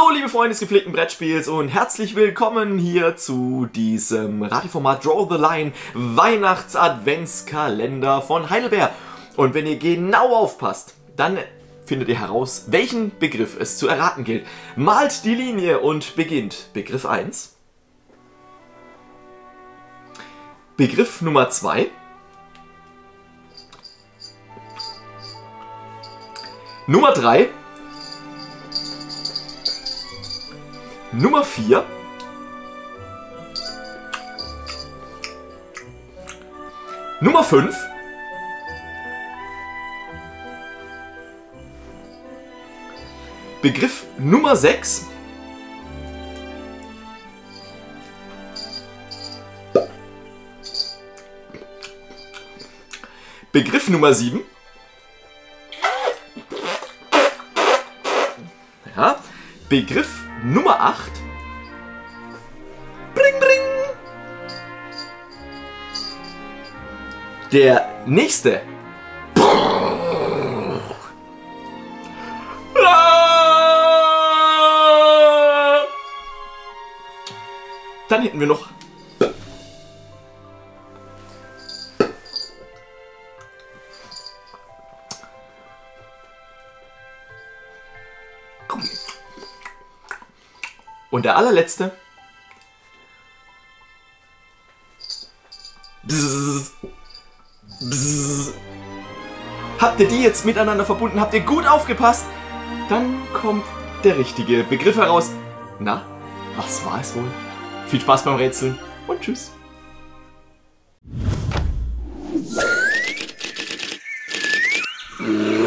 Hallo liebe Freunde des gepflegten Brettspiels und herzlich willkommen hier zu diesem Radioformat Draw the Line Weihnachts-Adventskalender von Heidelberg. Und wenn ihr genau aufpasst, dann findet ihr heraus, welchen Begriff es zu erraten gilt. Malt die Linie und beginnt. Begriff 1. Begriff Nummer 2. Nummer 3. Nummer 4. Nummer 5. Begriff Nummer 6. Begriff Nummer 7. Ja. Begriff Nummer 8. Bring, bring. Der nächste. Dann hätten wir noch Und der allerletzte. Bzzz. Bzzz. Habt ihr die jetzt miteinander verbunden? Habt ihr gut aufgepasst? Dann kommt der richtige Begriff heraus. Na, was war es wohl? Viel Spaß beim Rätseln und tschüss. Mm.